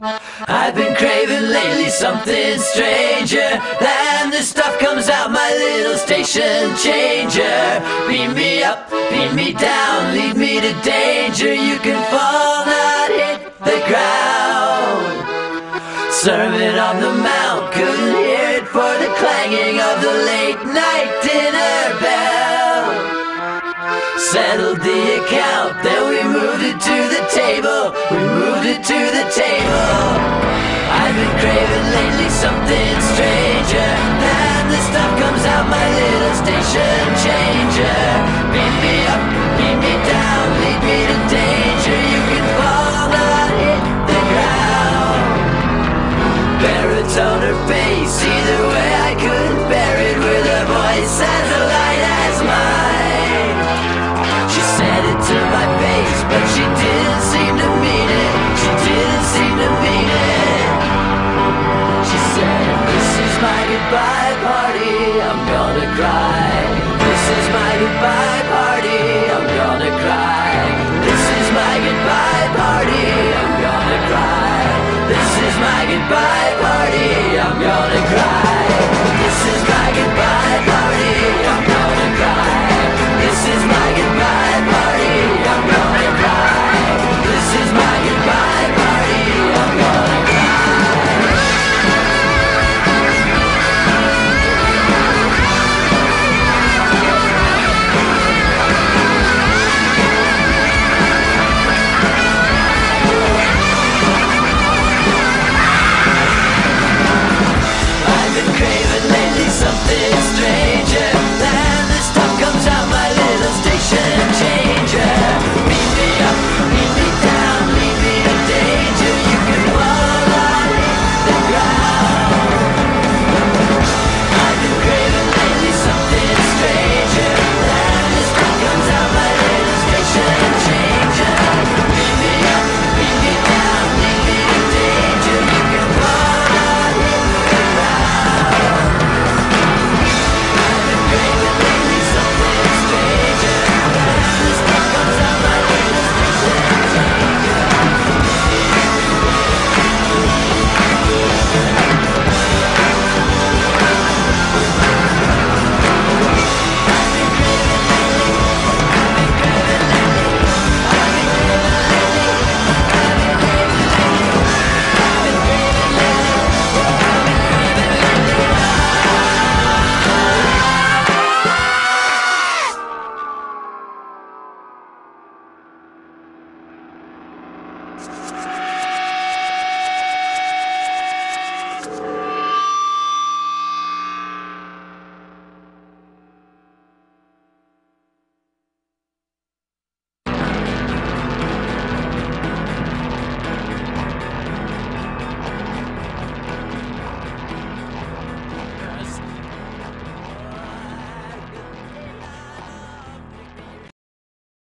I've been craving lately something stranger than the stuff comes out my little station changer. Beam me up, beam me down, lead me to danger. You can fall, not hit the ground. Sermon on the Mount, couldn't hear it for the clanging of the late night dinner bell. Settled the account, then we moved it to the table it to the table. I've been craving lately something stranger. Then the stuff comes out my little station changer. Beat me up, beat me down, lead me to danger. You can fall, not hit the ground. Baritone or bass, either way I couldn't bear it with a voice goodbye party, I'm gonna cry.